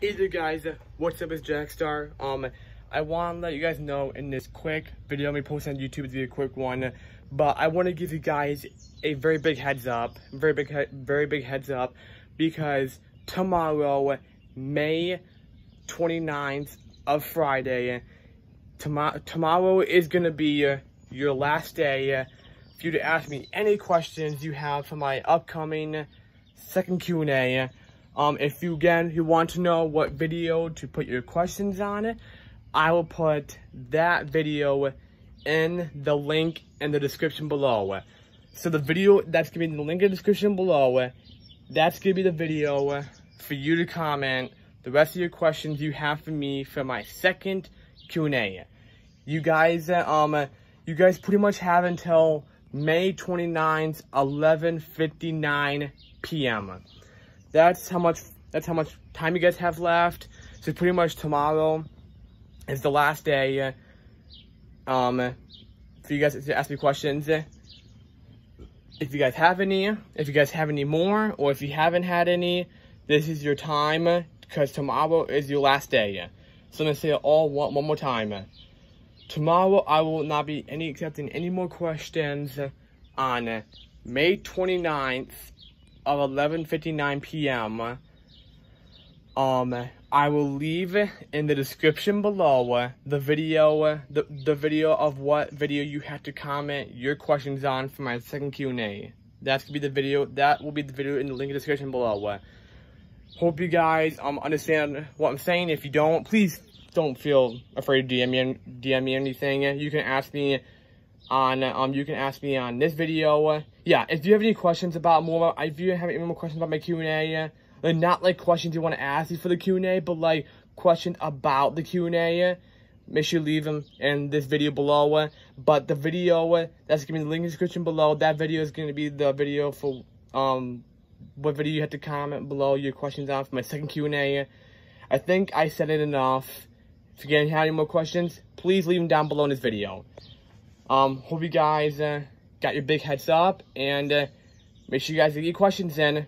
Either guys, what's up, it's Jackstar. Um, I want to let you guys know in this quick video I'm going to post on YouTube, it's be a quick one, but I want to give you guys a very big heads up, very big, very big heads up, because tomorrow, May 29th of Friday, tomorrow, tomorrow is going to be your last day for you to ask me any questions you have for my upcoming second Q&A. Um, if you, again, you want to know what video to put your questions on, it, I will put that video in the link in the description below. So the video that's going to be in the link in the description below, that's going to be the video for you to comment the rest of your questions you have for me for my second Q&A. You guys, um, you guys pretty much have until May 29th, 11.59 p.m. That's how much, that's how much time you guys have left. So pretty much tomorrow is the last day, um, for you guys to ask me questions. If you guys have any, if you guys have any more, or if you haven't had any, this is your time, because tomorrow is your last day. So I'm going to say it all one, one more time. Tomorrow, I will not be any accepting any more questions on May 29th of 11.59 p.m. Um, I will leave in the description below the video, the, the video of what video you have to comment your questions on for my second Q&A. That's gonna be the video, that will be the video in the link in the description below. Hope you guys um understand what I'm saying. If you don't, please don't feel afraid to DM me, DM me anything. You can ask me on, um, you can ask me on this video. Yeah, if you have any questions about more, if you have any more questions about my Q&A, uh, not like questions you want to ask me for the Q&A, but like questions about the Q&A, make sure you leave them in this video below. But the video that's to be the link in the description below, that video is going to be the video for, um, what video you have to comment below your questions on for my second Q&A. I think I said it enough. If you have any more questions, please leave them down below in this video. Um, hope you guys uh, got your big heads up, and uh, make sure you guys get your questions in.